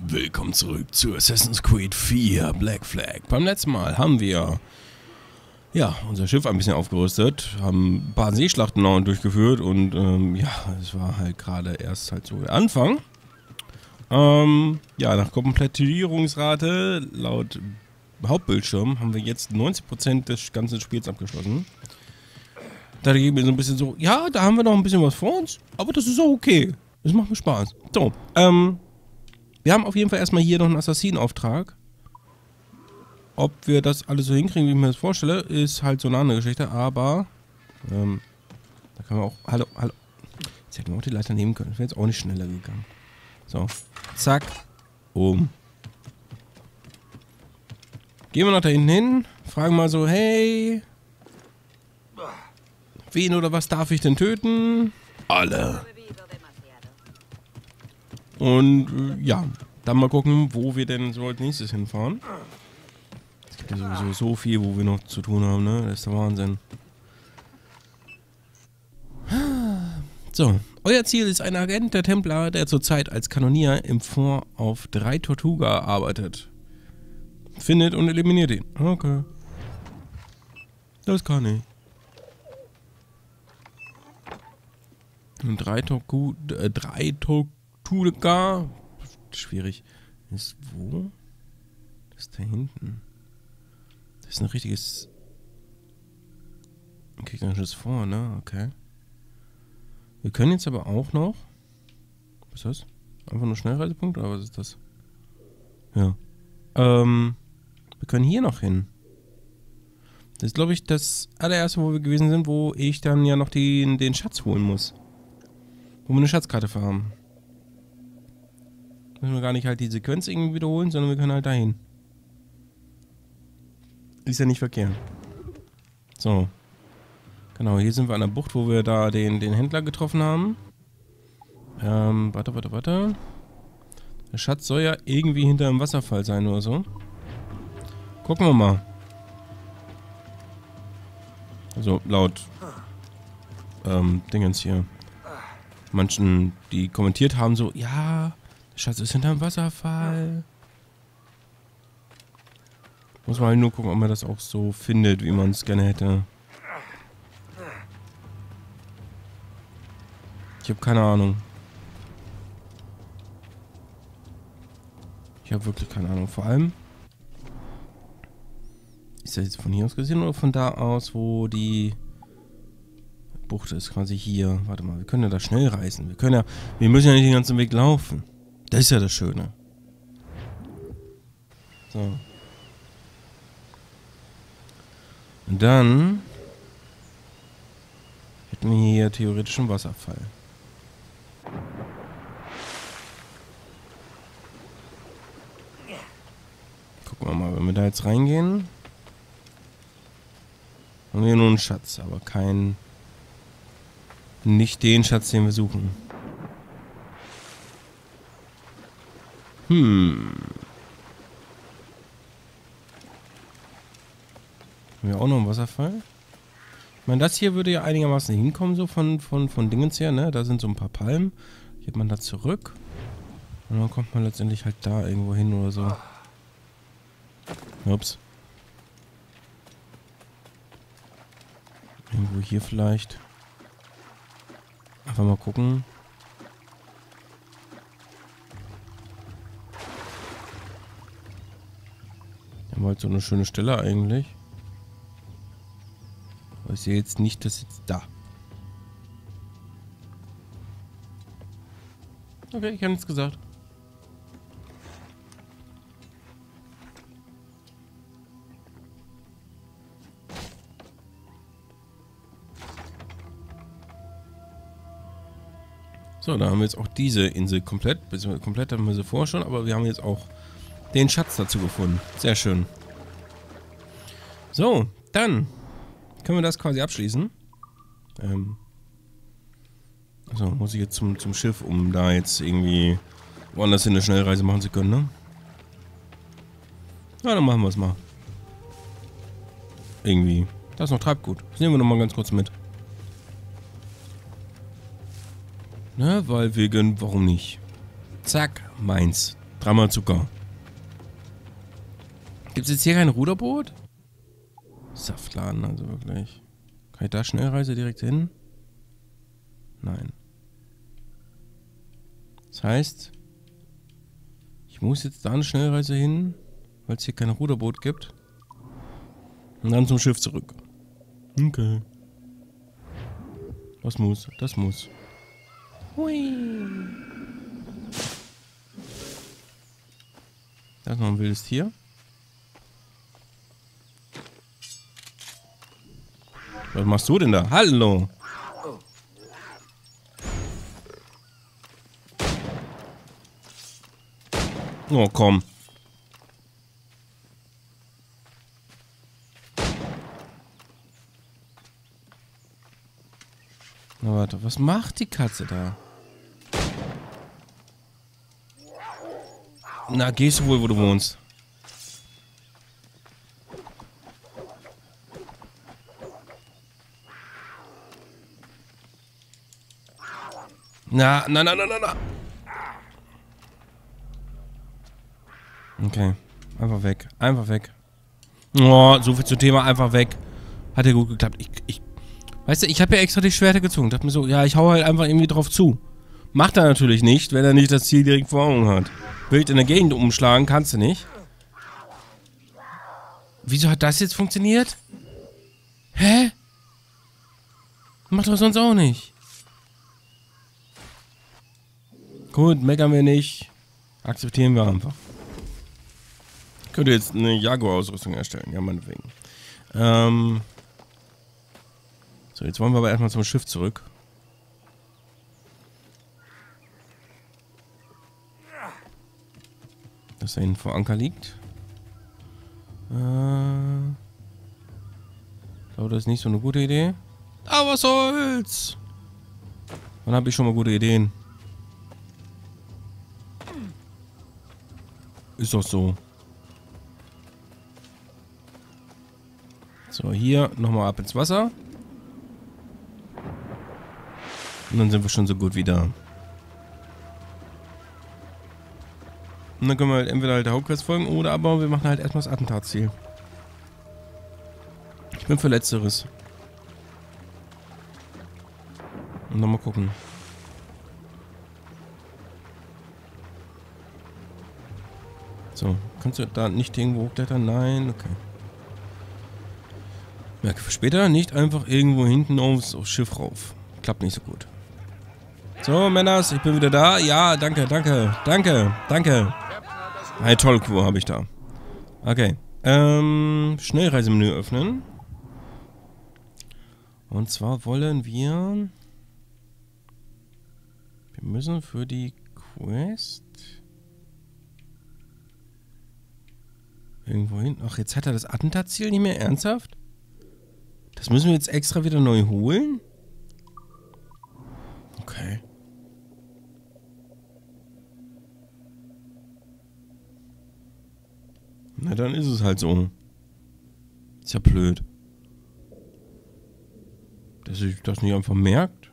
Willkommen zurück zu Assassin's Creed 4 Black Flag. Beim letzten Mal haben wir ja, unser Schiff ein bisschen aufgerüstet, haben ein paar Seeschlachten noch durchgeführt und ähm, ja, es war halt gerade erst halt so der Anfang. Ähm, ja, nach Komplettierungsrate laut Hauptbildschirm haben wir jetzt 90% des ganzen Spiels abgeschlossen. Da geben wir so ein bisschen so, ja, da haben wir noch ein bisschen was vor uns, aber das ist auch okay. Das macht mir Spaß. So, ähm, wir haben auf jeden Fall erstmal hier noch einen Assassinauftrag. Ob wir das alles so hinkriegen, wie ich mir das vorstelle, ist halt so eine andere Geschichte, aber ähm, da können wir auch, hallo, hallo. Jetzt hätten wir auch die Leiter nehmen können, das wäre jetzt auch nicht schneller gegangen. So, zack, um. Gehen wir noch da hinten hin, fragen mal so, hey, wen oder was darf ich denn töten? Alle. Und äh, ja, dann mal gucken, wo wir denn so als nächstes hinfahren. Es gibt ja sowieso so viel, wo wir noch zu tun haben, ne? Das ist der Wahnsinn. So, euer Ziel ist ein Agent der Templer, der zurzeit als Kanonier im Fort auf drei Tortuga arbeitet. Findet und eliminiert ihn. Okay. Das kann ich. Und drei Torku, äh, drei Tortuga. Schwierig. Ist wo? Das ist da hinten. Das ist ein richtiges. Gegnerisches vor, ne? Okay. Wir können jetzt aber auch noch. Was ist das? Einfach nur Schnellreisepunkt oder was ist das? Ja. Ähm. Wir können hier noch hin. Das ist, glaube ich, das allererste, wo wir gewesen sind, wo ich dann ja noch die, den Schatz holen muss. Wo wir eine Schatzkarte haben. Müssen wir gar nicht halt die Sequenz irgendwie wiederholen, sondern wir können halt dahin. Ist ja nicht verkehrt. So. Genau, hier sind wir an der Bucht, wo wir da den, den Händler getroffen haben. Ähm, warte, warte, warte. Der Schatz soll ja irgendwie hinter dem Wasserfall sein oder so. Gucken wir mal. Also laut ähm, Dingens hier. Manchen, die kommentiert haben, so, ja, Schatz ist hinterm Wasserfall. Muss man halt nur gucken, ob man das auch so findet, wie man es gerne hätte. Ich habe keine Ahnung. Ich habe wirklich keine Ahnung. Vor allem, ist das jetzt von hier aus gesehen oder von da aus, wo die Bucht ist? Quasi hier. Warte mal, wir können ja da schnell reisen. Wir können ja, wir müssen ja nicht den ganzen Weg laufen. Das ist ja das Schöne. So. Und dann hätten wir hier theoretisch einen Wasserfall. Gucken wir mal, wenn wir da jetzt reingehen. Haben wir nur einen Schatz, aber kein... Nicht den Schatz, den wir suchen. Hm. Haben wir auch noch einen Wasserfall? Ich meine, das hier würde ja einigermaßen hinkommen, so von, von, von Dingens her, ne? Da sind so ein paar Palmen. Geht man da zurück. Und dann kommt man letztendlich halt da irgendwo hin oder so. Ups. Irgendwo hier vielleicht. Einfach mal gucken. Wir haben halt so eine schöne Stelle eigentlich. Aber ich sehe jetzt nicht, dass jetzt da. Okay, ich habe nichts gesagt. So, da haben wir jetzt auch diese Insel komplett. Komplett haben wir sie vorher schon, aber wir haben jetzt auch den Schatz dazu gefunden. Sehr schön. So, dann können wir das quasi abschließen. Ähm. Also muss ich jetzt zum, zum Schiff, um da jetzt irgendwie woanders hin eine Schnellreise machen zu können, ne? Ja, dann machen wir es mal. Irgendwie. Das ist noch Treibgut. Das nehmen wir nochmal ganz kurz mit. Ne, weil wegen, warum nicht? Zack, meins. Dreimal Zucker. Gibt es jetzt hier kein Ruderboot? Saftladen, also wirklich. Kann ich da Schnellreise direkt hin? Nein. Das heißt, ich muss jetzt da eine Schnellreise hin, weil es hier kein Ruderboot gibt. Und dann zum Schiff zurück. Okay. Das muss, das muss. Hui. Da ist noch ein wildes Tier. Was machst du denn da? Hallo. Oh, komm. Na warte, was macht die Katze da? Na, gehst du wohl, wo du wohnst. Na, na, na, na, na, na. Okay. Einfach weg. Einfach weg. Oh, so viel zum Thema. Einfach weg. Hat ja gut geklappt. Ich, ich, weißt du, ich habe ja extra die Schwerter gezogen. Dachte mir so, ja, ich hau halt einfach irgendwie drauf zu. Macht er natürlich nicht, wenn er nicht das Ziel direkt vor Augen hat. Wild in der Gegend umschlagen kannst du nicht. Wieso hat das jetzt funktioniert? Hä? Macht er sonst auch nicht. Gut, meckern wir nicht. Akzeptieren wir einfach. Ich könnte jetzt eine Jaguar-Ausrüstung erstellen, ja, meinetwegen. Ähm. So, jetzt wollen wir aber erstmal zum Schiff zurück. Das da hinten vor Anker liegt. Äh. Ich glaube, das ist nicht so eine gute Idee. Aber was soll's? Dann habe ich schon mal gute Ideen. Ist doch so. So, hier nochmal ab ins Wasser. Und dann sind wir schon so gut wie da. Und dann können wir halt entweder halt der Hauptquest folgen oder aber wir machen halt erstmal das Attentatsziel. Ich bin für Letzteres. Und dann mal gucken. So, kannst du da nicht irgendwo hochklettern? Nein, okay. Merke für später, nicht einfach irgendwo hinten aufs, Schiff rauf. Klappt nicht so gut. So, Männers, ich bin wieder da. Ja, danke, danke, danke, danke. Eine tolle Kur habe ich da. Okay. Ähm, Schnellreisemenü öffnen. Und zwar wollen wir... Wir müssen für die Quest... Irgendwo hin. Ach, jetzt hat er das Attentatsziel nicht mehr ernsthaft? Das müssen wir jetzt extra wieder neu holen? Okay. Na, dann ist es halt so. Ist ja blöd. Dass sich das nicht einfach merkt.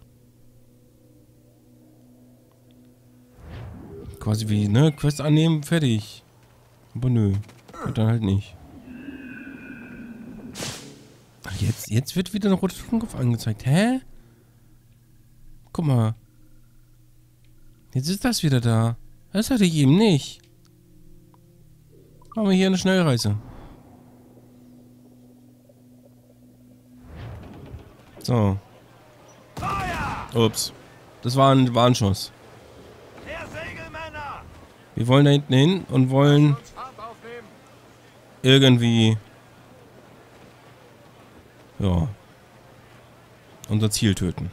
Quasi wie, ne? Quest annehmen, fertig. Aber nö. Und dann halt nicht. Ach, jetzt, jetzt wird wieder ein roter Totenkopf angezeigt. Hä? Guck mal. Jetzt ist das wieder da. Das hatte ich eben nicht. Machen wir hier eine Schnellreise. So. Ups. Das war ein Warnschuss. Wir wollen da hinten hin und wollen irgendwie ja unser Ziel töten.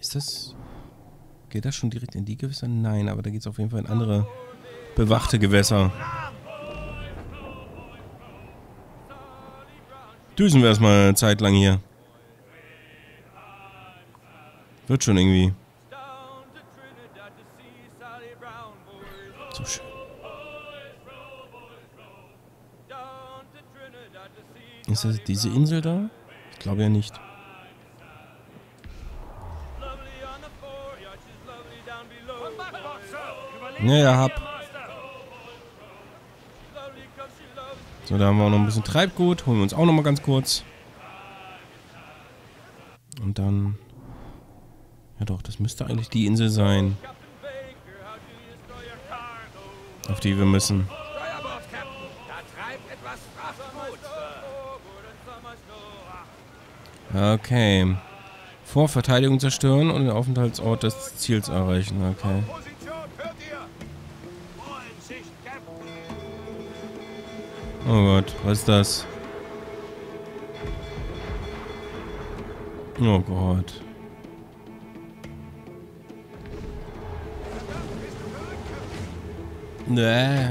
Ist das... Geht das schon direkt in die Gewässer? Nein, aber da geht es auf jeden Fall in andere bewachte Gewässer. Düsen wir erstmal eine Zeit lang hier. Wird schon irgendwie. Ist das diese Insel da? Ich glaube ja nicht. Ja, ja, hab. So, da haben wir auch noch ein bisschen Treibgut. Holen wir uns auch noch mal ganz kurz. Und dann... Ja doch, das müsste eigentlich die Insel sein. Auf die wir müssen. Okay. Vor Verteidigung zerstören und den Aufenthaltsort des Ziels erreichen. Okay. Oh Gott, was ist das? Oh Gott. Nee.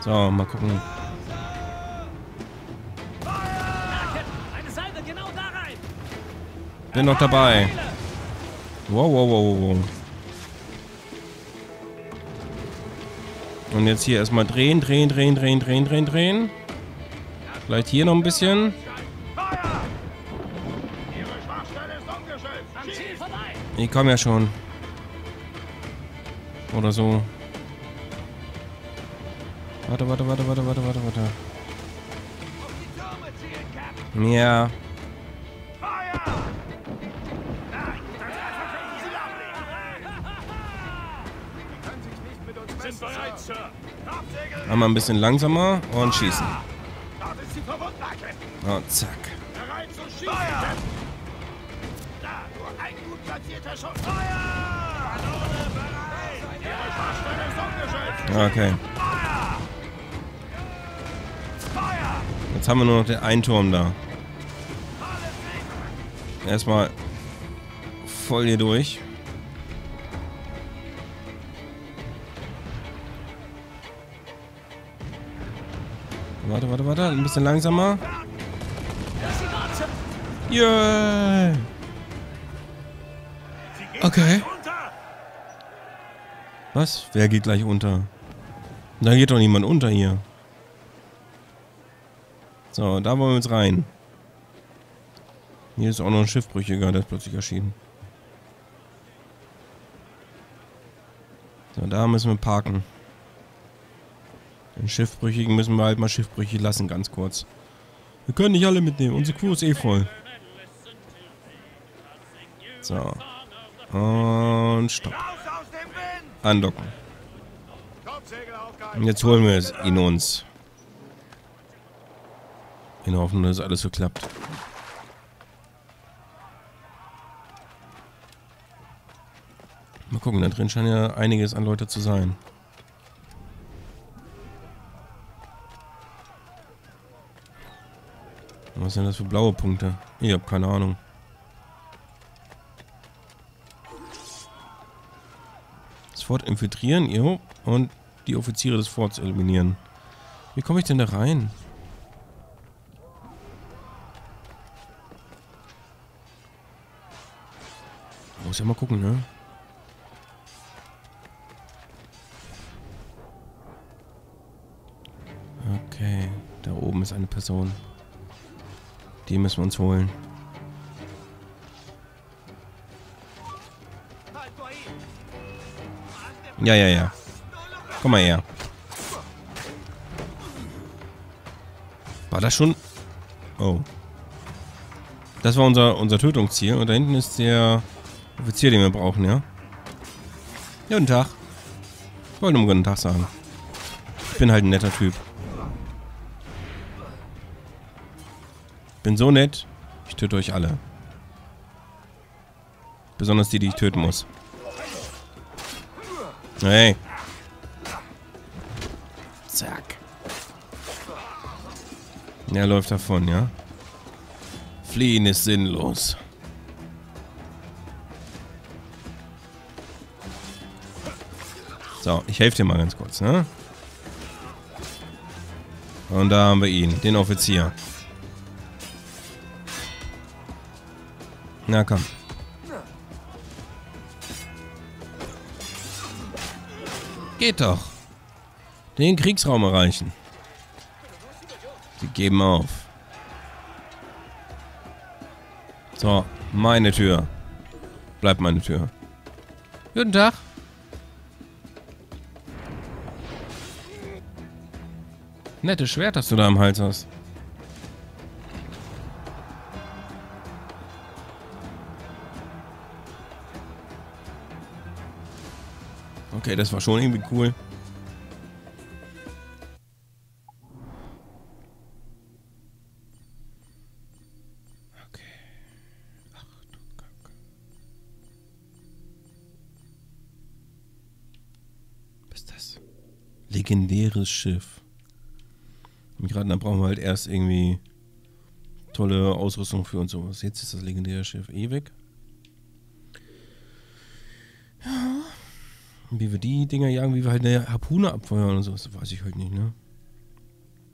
So, mal gucken. Bin noch dabei. Wow, wow, wow, wow. Und jetzt hier erstmal drehen, drehen, drehen, drehen, drehen, drehen, drehen. Vielleicht hier noch ein bisschen. Ich komme ja schon. Oder so. Warte, warte, warte, warte, warte, warte, warte. Ja. Einmal ein bisschen langsamer und schießen. Und zack. Okay. Jetzt haben wir nur noch den einen Turm da. Erstmal voll hier durch. Warte, warte, warte. Ein bisschen langsamer. Yeah. Okay. Was? Wer geht gleich unter? Da geht doch niemand unter hier. So, da wollen wir jetzt rein. Hier ist auch noch ein Schiffbrüchiger, der ist plötzlich erschienen. So, da müssen wir parken. Den Schiffbrüchigen müssen wir halt mal Schiffbrüchig lassen, ganz kurz. Wir können nicht alle mitnehmen. Unsere Crew ist eh voll. So. Und stopp. Andocken. Und jetzt holen wir es in uns. In Hoffnung, dass alles so klappt. Mal gucken, da drin scheint ja einiges an Leute zu sein. Was sind das für blaue Punkte? Ich habe keine Ahnung. Das Fort infiltrieren, jo. Und die Offiziere des Forts eliminieren. Wie komme ich denn da rein? Muss ja mal gucken, ne? Okay, da oben ist eine Person. Die müssen wir uns holen. Ja, ja, ja. Komm mal her. War das schon... Oh. Das war unser, unser Tötungsziel. Und da hinten ist der Offizier, den wir brauchen, ja? Guten Tag. Ich wollte nur guten Tag sagen. Ich bin halt ein netter Typ. Bin so nett, ich töte euch alle. Besonders die, die ich töten muss. Hey. Zack. Er läuft davon, ja? Fliehen ist sinnlos. So, ich helfe dir mal ganz kurz, ne? Und da haben wir ihn, den Offizier. Na komm. Geht doch. Den Kriegsraum erreichen. Sie geben auf. So. Meine Tür. Bleibt meine Tür. Guten Tag. Nettes Schwert, das du da am Hals hast. Okay, das war schon irgendwie cool. Okay. Ach du Kacke. Was ist das? Legendäres Schiff. Da brauchen wir halt erst irgendwie tolle Ausrüstung für und sowas. Jetzt ist das legendäre Schiff eh weg. Ja. Wie wir die Dinger jagen, wie wir halt eine Harpune abfeuern und sowas, weiß ich halt nicht, ne?